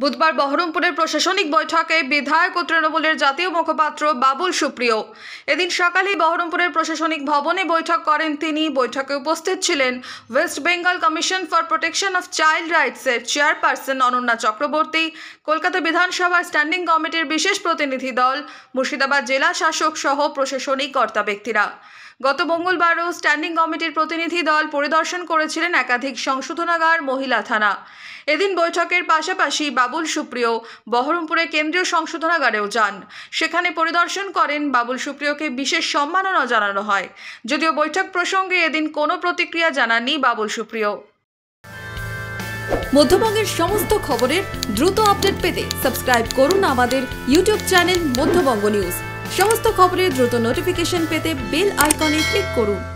বুধবার বহরমপুরের প্রশাসনিক বৈঠকে বিধায়ক ও তৃণমূলের জাতীয় মুখপাত্র বাবুল সুপ্রিয়। এদিন সকালেই বহরমপুরের প্রশাসনিক ভবনে বৈঠক করেন তিনি। বৈঠকে উপস্থিত ছিলেন West Bengal commission for protection of child রাইটসের chairperson Ananya Chakraborty, Kolkata বিধানসভার স্ট্যান্ডিং কমিটির বিশেষ প্রতিনিধি দল, মুর্শিদাবাদ জেলা শাসক সহ প্রশাসনিক কর্তা ব্যক্তিরা। গত মঙ্গলবারও স্ট্যান্ডিং কমিটির প্রতিনিধি দল পরিদর্শন করেছিলেন একাধিক সংশোধনাগার, মহিলা থানা। এদিন বৈঠকের পাশাপাশি বাবুল সুপ্রিয় বহরমপুরে কেন্দ্রীয় সংশোধনাগারেও যান। সেখানে পরিদর্শন করেন বাবুল সুপ্রিয়কে বিশেষ সম্মাননা জানানো হয়। যদিও বৈঠক প্রসঙ্গে এদিন কোনো প্রতিক্রিয়া জানাননি বাবুল সুপ্রিয়। মধ্যবঙ্গের সমস্ত খবরের দ্রুত আপডেট পেতে সাবস্ক্রাইব করুন আমাদের ইউটিউব চ্যানেল মধ্যবঙ্গ নিউজ। সমস্ত খবরের দ্রুত নোটিফিকেশন পেতে বেল আইকনে ক্লিক করুন।